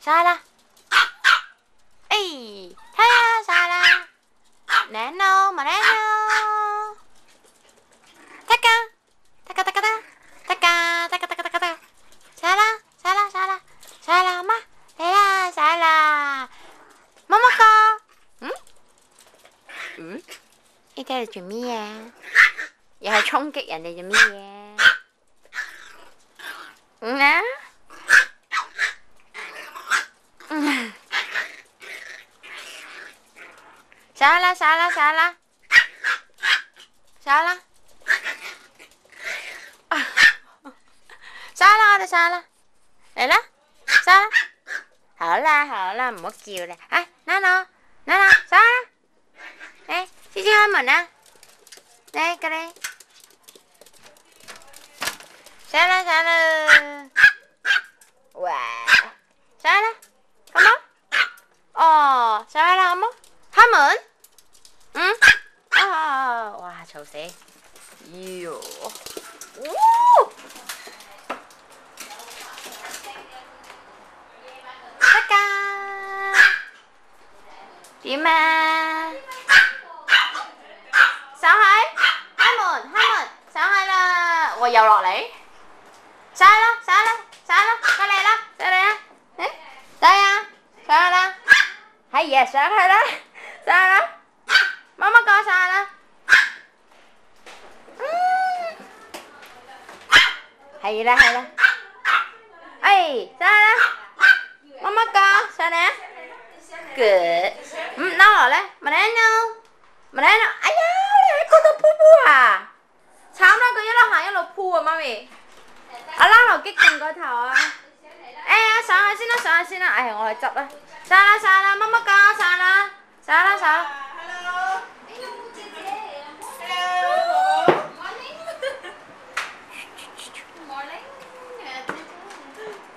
사라 에이 타야 사라 내노 말해요 타까 타까 타까 타 타까 타까 타까 타까 타 사라 사라 사라 사라 마 대야 사라 뭐먹까 응? 응? 이대로 준비해 야 총격 안 되죠 미야 응? 啥啦啥啦啥啦？啥啦？啥啦我哋啥啦？嚟啦，啥？好啦好啦，唔好叫啦。哎，娜娜娜娜，啥？哎，星星开门啦、啊！来，过来。啥啦啥啦？啊！哇，嘈死！哟，哦，得㗎，點啊？上去，開門，開門，上去啦！我又落嚟，上去啦，上去啦，上去啦，過嚟啦，上嚟啦，誒，得啊，上去啦，係呀，上去啦，上去啦。hay ra hay ra ấy sao ra mama co sao nè? Kệ ừ, nó rồi đấy mà nè nó, mà nè nó. Ai da đấy cô tôi phu phu à. Sao nó cứ như là hỏi như là phu à mami? À lo rồi, cái cần coi thầu à. Ê sao xin nó sao xin nó ai hẹn ngồi chọc đây. Sao ra sao ra mama co sao ra sao ra sao?